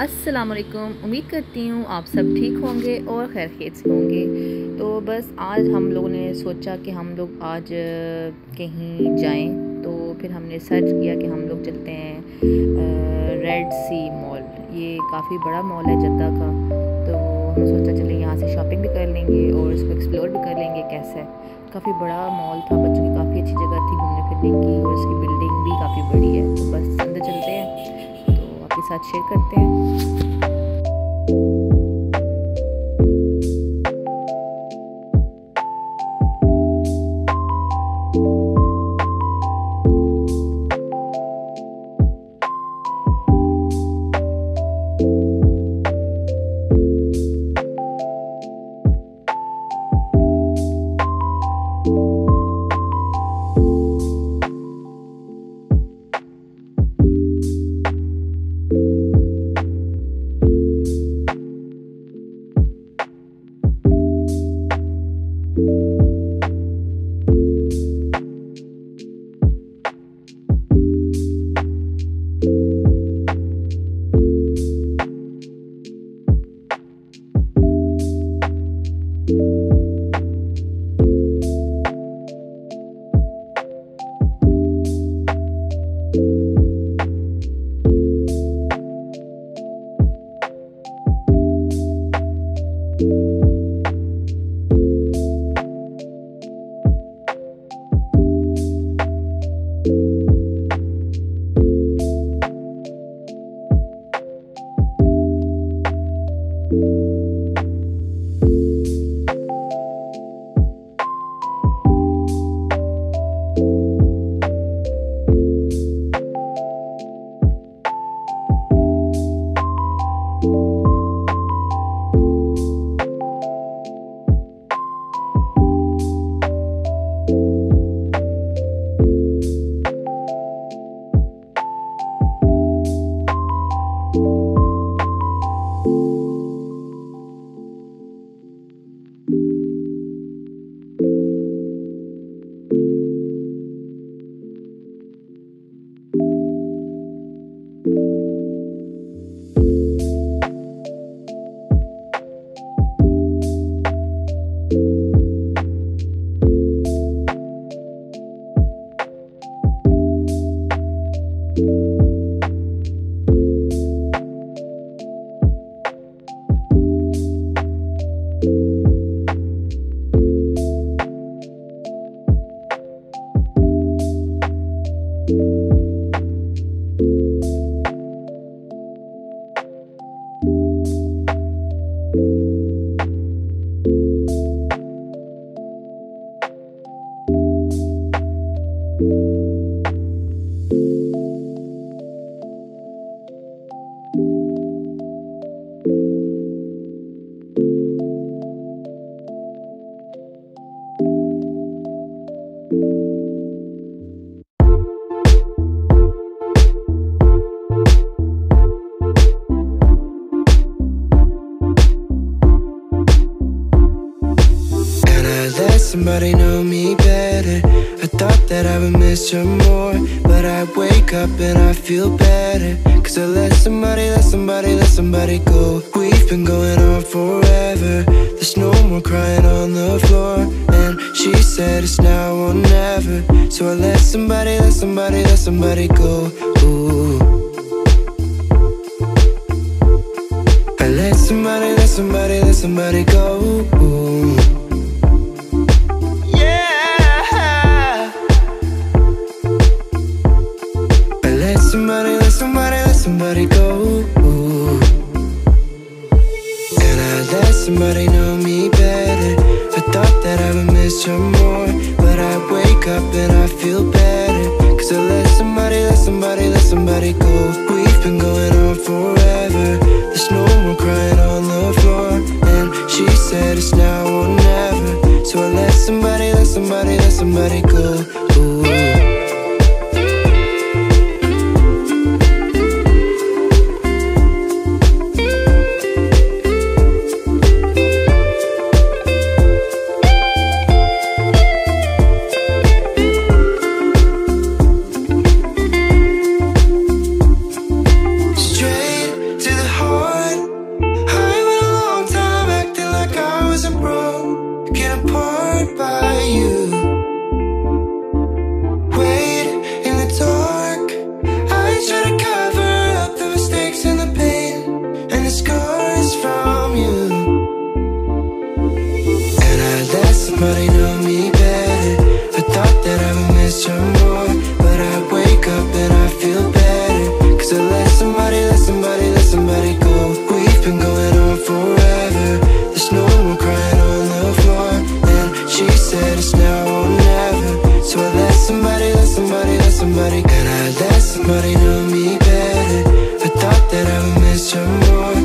अस्सलाम उम्मीद करती हूँ आप सब ठीक होंगे और खैर खेत से होंगे। तो बस आज हम लोगों ने सोचा कि हम लोग आज कहीं जाएँ। तो फिर हमने सर्च किया कि हम लोग चलते हैं रेड सी मॉल। ये काफ़ी बड़ा मॉल है जद्दा का। तो हमने सोचा चले यहाँ से शॉपिंग भी कर लेंगे और इसको एक्सप्लोर भी कर लेंगे कैसे। काफ़ी बड़ा मॉल था, बच्चों की काफ़ी अच्छी जगह थी घूमने फिरने की। साथ शेयर करते हैं। Somebody know me better? I thought that I would miss her more But I wake up and I feel better. Cause I let somebody, let somebody, let somebody go. We've been going on forever. There's no more crying on the floor. And she said it's now or never. So I let somebody, let somebody, let somebody go. Ooh. I let somebody, let somebody, let somebody go. Ooh. We've been words from you. And I let somebody know me better. I thought that I would miss her more But I wake up and I feel better. Cause I let somebody, let somebody, let somebody go. We've been going on forever. There's no more crying on the floor. And she said it's now or never. So I let somebody, let somebody, let somebody go. And I let somebody know me better. I thought that I would miss her more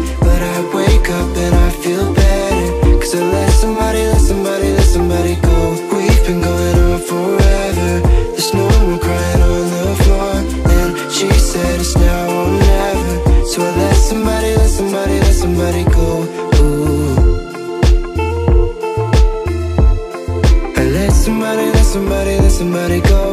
up and I feel better. Cause I let somebody, let somebody, let somebody go. We've been going on forever. There's no more crying on the floor. And she said it's now or never. So I let somebody, let somebody, let somebody go. Ooh. I let somebody, let somebody, let somebody go